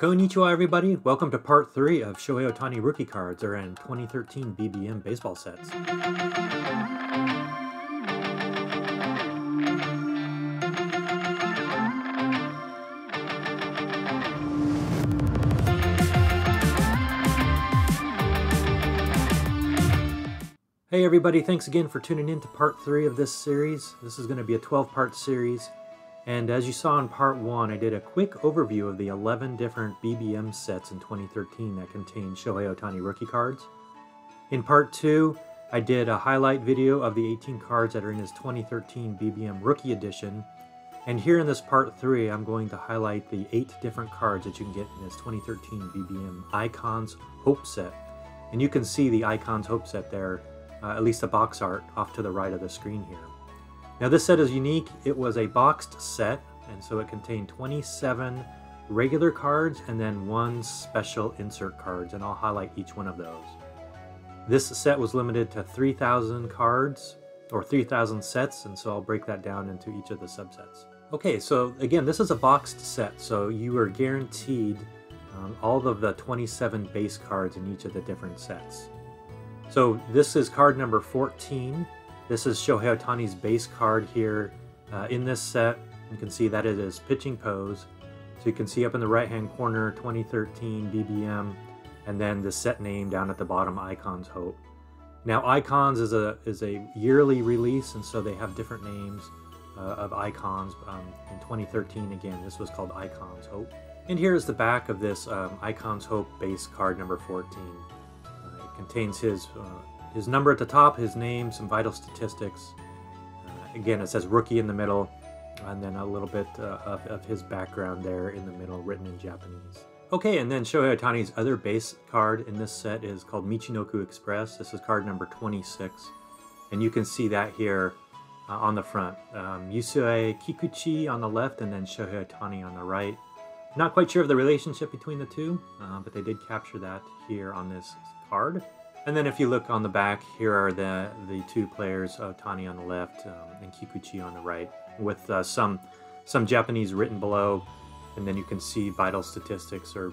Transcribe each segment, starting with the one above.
Konnichiwa everybody, welcome to part 3 of Shohei Ohtani rookie cards are in 2013 BBM baseball sets. Hey everybody, thanks again for tuning in to part 3 of this series. This is going to be a 12 part series. And as you saw in part 1, I did a quick overview of the 11 different BBM sets in 2013 that contain Shohei Ohtani rookie cards. In part 2, I did a highlight video of the 18 cards that are in his 2013 BBM rookie edition. And here in this part 3, I'm going to highlight the 8 different cards that you can get in his 2013 BBM Icons Hope set. And you can see the Icons Hope set there uh, at least the box art off to the right of the screen here. Now this set is unique. It was a boxed set, and so it contained 27 regular cards and then one special insert cards, and I'll highlight each one of those. This set was limited to 3,000 cards, or 3,000 sets, and so I'll break that down into each of the subsets. Okay, so again, this is a boxed set, so you are guaranteed um, all of the 27 base cards in each of the different sets. So this is card number 14. This is Shohei Ohtani's base card here uh, in this set. You can see that it is pitching pose. So you can see up in the right hand corner 2013 BBM and then the set name down at the bottom Icons Hope. Now Icons is a is a yearly release and so they have different names uh, of icons. Um, in 2013 again this was called Icons Hope. And here is the back of this um, Icons Hope base card number 14 It contains his uh, his number at the top, his name, some vital statistics. Uh, again, it says rookie in the middle, and then a little bit uh, of, of, his background there in the middle, written in Japanese. Okay, and then Shohei Ohtani's other base card in this set is called Michinoku Express. This is card number 26, and you can see that here uh, on the front. Um, Yusei Kikuchi on the left, and then Shohei Ohtani on the right. Not quite sure of the relationship between the two, uh, but they did capture that here on this card. And then if you look on the back, here are the, the two players, Ohtani on the left um, and Kikuchi on the right, with uh, some, some Japanese written below. And then you can see vital statistics or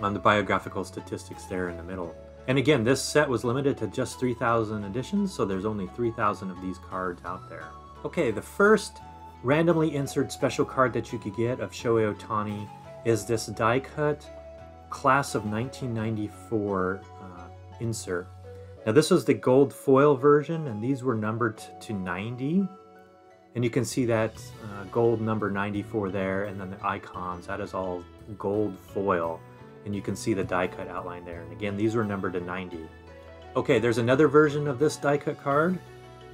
on the biographical statistics there in the middle. And again, this set was limited to just 3,000 editions, so there's only 3,000 of these cards out there. Okay, the first randomly insert special card that you could get of Shohei Ohtani is this die cut class of 1994 uh, insert. Now this was the gold foil version and these were numbered to 90. And you can see that uh, gold number 94 there and then the icons, that is all gold foil. And you can see the die cut outline there. And again, these were numbered to 90. Okay, there's another version of this die cut card.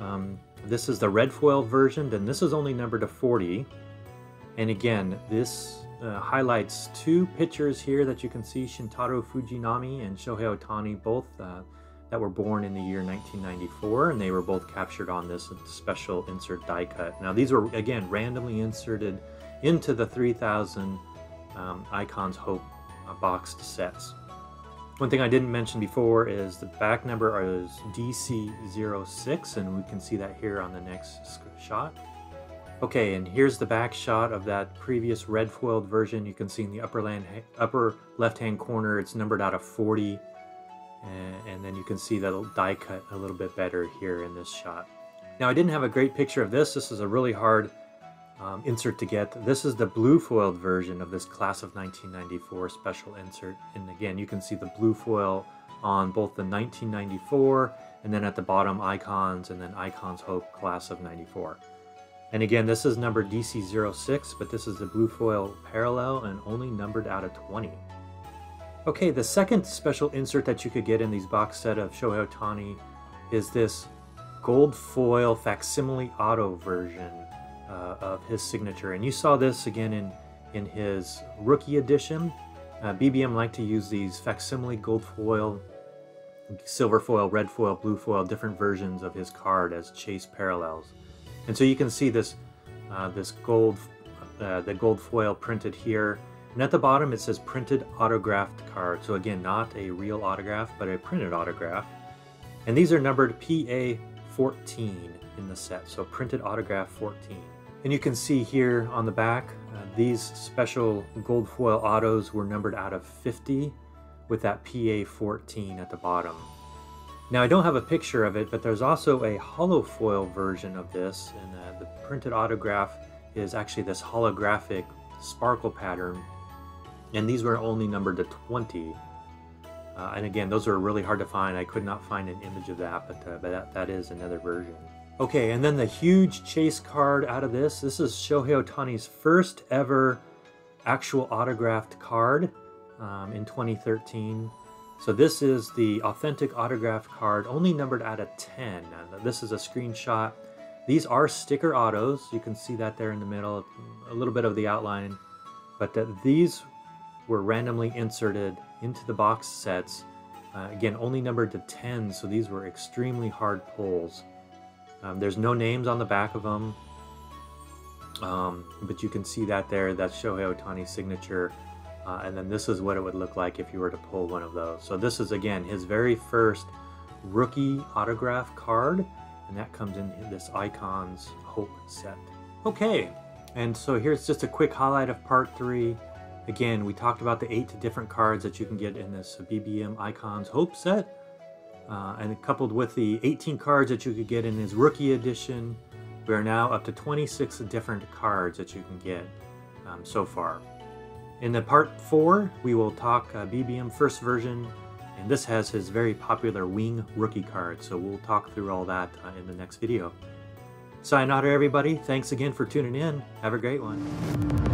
Um, this is the red foil version, and this is only numbered to 40. And again, this uh, highlights two pitchers here that you can see, Shintaro Fujinami and Shohei Ohtani, both uh, that were born in the year 1994, and they were both captured on this special insert die cut. Now these were, again, randomly inserted into the 3000 um, Icons Hope uh, boxed sets. One thing I didn't mention before is the back number is DC06, and we can see that here on the next shot. Okay, and here's the back shot of that previous red foiled version. You can see in the upper, land, upper left-hand corner, it's numbered out of 40. And, then you can see that die cut a little bit better here in this shot. Now, I didn't have a great picture of this. This is a really hard um, insert to get. This is the blue foiled version of this class of 1994 special insert. And again, you can see the blue foil on both the 1994 and then at the bottom icons and then icons hope class of 94. And again, this is number DC06, but this is the blue foil parallel and only numbered out of 20. Okay, the second special insert that you could get in these box set of Shohei Ohtani is this gold foil facsimile auto version uh, of his signature. And you saw this again in, in his rookie edition. Uh, BBM liked to use these facsimile gold foil, silver foil, red foil, blue foil, different versions of his card as chase parallels. And so you can see this, uh, this gold, uh, the gold foil printed here. And at the bottom it says printed autographed card. So again, not a real autograph, but a printed autograph. And these are numbered PA 14 in the set. So printed autograph 14. And you can see here on the back, uh, these special gold foil autos were numbered out of 50 with that PA14 at the bottom. Now I don't have a picture of it, but there's also a holo foil version of this, and uh, the printed autograph is actually this holographic sparkle pattern, and these were only numbered to 20. Uh, and again, those are really hard to find. I could not find an image of that, but, uh, but that, that is another version. Okay, and then the huge chase card out of this. This is Shohei Ohtani's first ever actual autographed card um, in 2013. So this is the authentic autograph card, only numbered out of 10. And this is a screenshot. These are sticker autos. You can see that there in the middle, a little bit of the outline. But uh, these were randomly inserted into the box sets. Uh, again, only numbered to 10, so these were extremely hard pulls. Um, there's no names on the back of them, um, but you can see that there. That's Shohei Ohtani's signature. Uh, and then this is what it would look like if you were to pull one of those. So this is, again, his very first rookie autograph card. And that comes in this Icons Hope set. Okay, and so here's just a quick highlight of part three. Again, we talked about the eight different cards that you can get in this BBM Icons Hope set. Uh, and coupled with the 18 cards that you could get in his rookie edition, we are now up to 26 different cards that you can get um, so far. In the part 4, we will talk uh, BBM first version, and this has his very popular wing rookie card, so we'll talk through all that uh, in the next video. Sayonara everybody, thanks again for tuning in, have a great one.